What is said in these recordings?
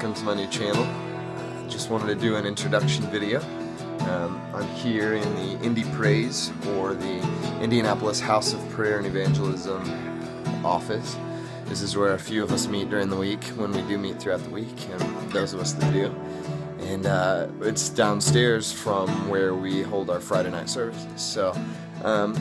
to my new channel. Just wanted to do an introduction video. Um, I'm here in the Indy Prays or the Indianapolis House of Prayer and Evangelism office. This is where a few of us meet during the week when we do meet throughout the week, and those of us that do. And uh, it's downstairs from where we hold our Friday night services. So, um,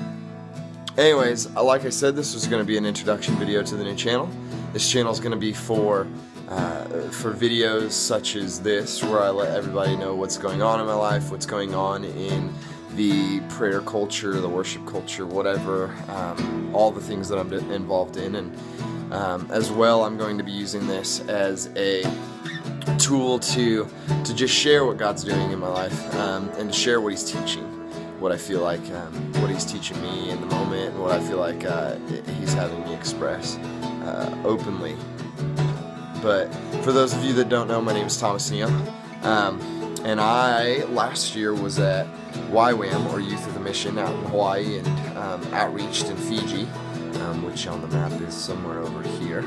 anyways, like I said, this was going to be an introduction video to the new channel. This channel is going to be for uh, for videos such as this, where I let everybody know what's going on in my life, what's going on in the prayer culture, the worship culture, whatever, um, all the things that I'm involved in, and um, as well, I'm going to be using this as a tool to to just share what God's doing in my life um, and to share what He's teaching what I feel like, um, what he's teaching me in the moment, and what I feel like uh, he's having me express uh, openly. But for those of you that don't know, my name is Thomas Neal, um, and I last year was at YWAM or Youth of the Mission out in Hawaii and um, outreached in Fiji, um, which on the map is somewhere over here.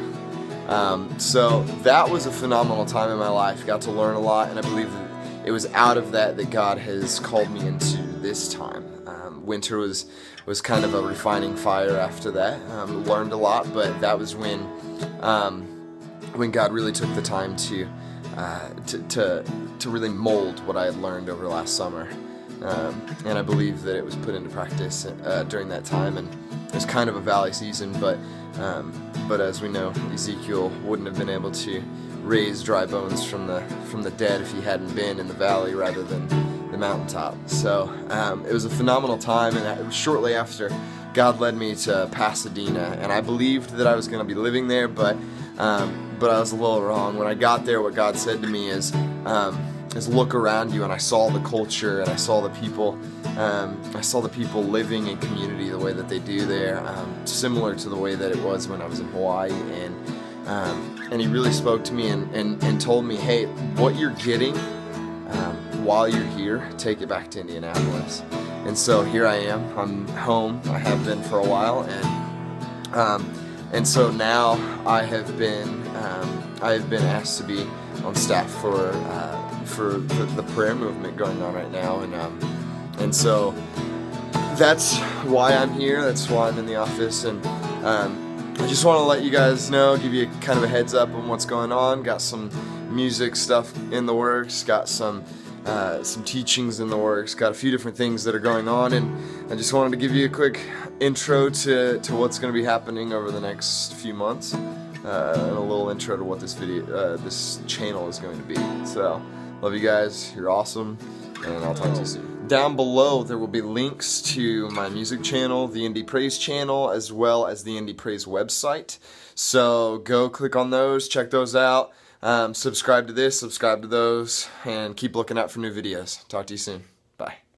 Um, so that was a phenomenal time in my life. Got to learn a lot, and I believe it was out of that that God has called me into this time. Um, winter was was kind of a refining fire after that. Um, learned a lot, but that was when um, when God really took the time to, uh, to, to to really mold what I had learned over last summer. Um, and I believe that it was put into practice uh, during that time, and it was kind of a valley season. But um, but as we know, Ezekiel wouldn't have been able to raise dry bones from the from the dead if he hadn't been in the valley rather than the mountaintop. So um, it was a phenomenal time, and shortly after, God led me to Pasadena, and I believed that I was going to be living there, but um, but I was a little wrong. When I got there, what God said to me is. Um, is look around you and I saw the culture and I saw the people um, I saw the people living in community the way that they do there um, similar to the way that it was when I was in Hawaii and um, and he really spoke to me and, and, and told me, hey, what you're getting um, while you're here, take it back to Indianapolis. And so here I am. I'm home. I have been for a while, and um, and so now I have been um, I have been asked to be on staff for uh, for the, the, prayer movement going on right now, and um, and so that's why I'm here. That's why I'm in the office, and um, I just want to let you guys know, give you kind of a heads up on what's going on. Got some music stuff in the works, got some uh, some teachings in the works, got a few different things that are going on, and I just wanted to give you a quick intro to, to what's going to be happening over the next few months, uh, and a little intro to what this video, uh, this channel is going to be. So, love you guys. You're awesome, and I'll talk to you soon. Down below, there will be links to my music channel, the Indy Prays channel, as well as the Indy Prays website. So go click on those, check those out, um, subscribe to this, subscribe to those, and keep looking out for new videos. Talk to you soon.